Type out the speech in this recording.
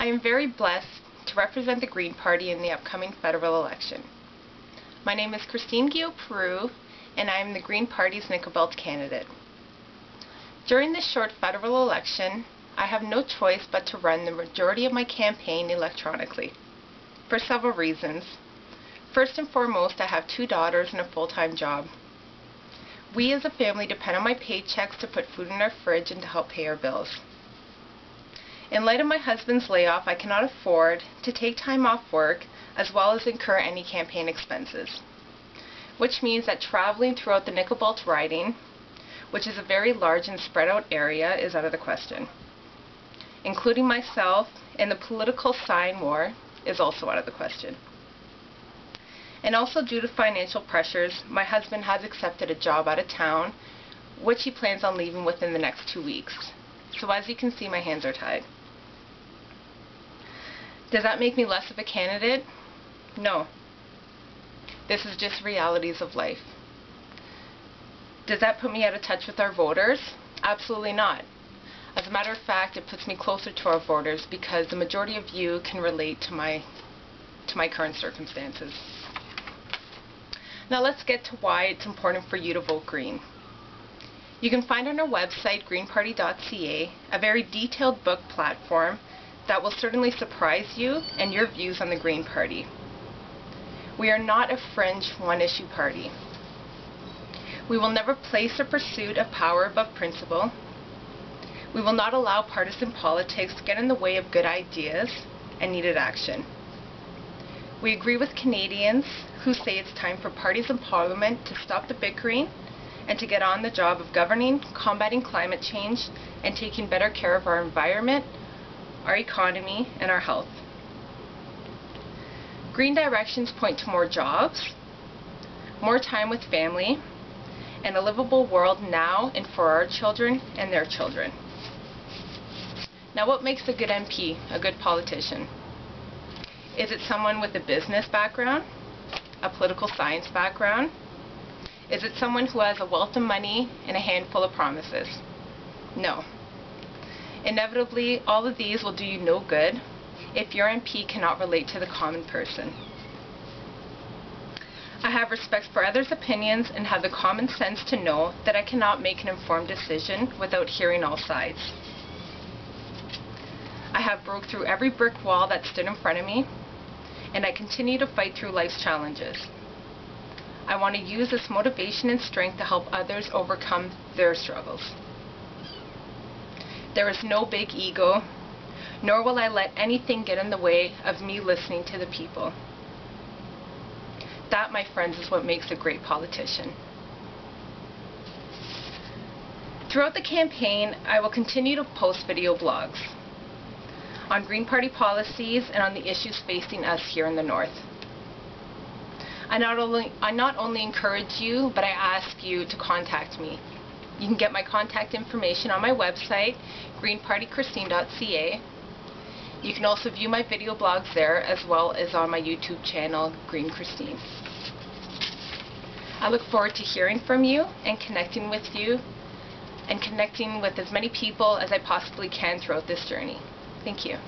I am very blessed to represent the Green Party in the upcoming federal election. My name is Christine Guillaume-Peru, and I am the Green Party's Nickel Belt candidate. During this short federal election, I have no choice but to run the majority of my campaign electronically, for several reasons. First and foremost, I have two daughters and a full-time job. We as a family depend on my paychecks to put food in our fridge and to help pay our bills. In light of my husband's layoff, I cannot afford to take time off work as well as incur any campaign expenses, which means that traveling throughout the Nickel Belt riding, which is a very large and spread out area, is out of the question. Including myself in the political sign war is also out of the question. And also due to financial pressures, my husband has accepted a job out of town, which he plans on leaving within the next two weeks. So as you can see, my hands are tied. Does that make me less of a candidate? No. This is just realities of life. Does that put me out of touch with our voters? Absolutely not. As a matter of fact, it puts me closer to our voters because the majority of you can relate to my to my current circumstances. Now let's get to why it's important for you to vote green. You can find on our website, greenparty.ca, a very detailed book platform that will certainly surprise you and your views on the Green Party. We are not a fringe one-issue party. We will never place the pursuit of power above principle. We will not allow partisan politics to get in the way of good ideas and needed action. We agree with Canadians who say it's time for parties in Parliament to stop the bickering and to get on the job of governing, combating climate change, and taking better care of our environment, our economy, and our health. Green directions point to more jobs, more time with family, and a livable world now and for our children and their children. Now what makes a good MP, a good politician? Is it someone with a business background? A political science background? Is it someone who has a wealth of money and a handful of promises? No. Inevitably, all of these will do you no good if your MP cannot relate to the common person. I have respect for others' opinions and have the common sense to know that I cannot make an informed decision without hearing all sides. I have broke through every brick wall that stood in front of me, and I continue to fight through life's challenges. I want to use this motivation and strength to help others overcome their struggles. There is no big ego, nor will I let anything get in the way of me listening to the people. That, my friends, is what makes a great politician. Throughout the campaign, I will continue to post video blogs on Green Party policies and on the issues facing us here in the North. I not only, I not only encourage you, but I ask you to contact me. You can get my contact information on my website, greenpartychristine.ca. You can also view my video blogs there as well as on my YouTube channel, Green Christine. I look forward to hearing from you and connecting with you and connecting with as many people as I possibly can throughout this journey. Thank you.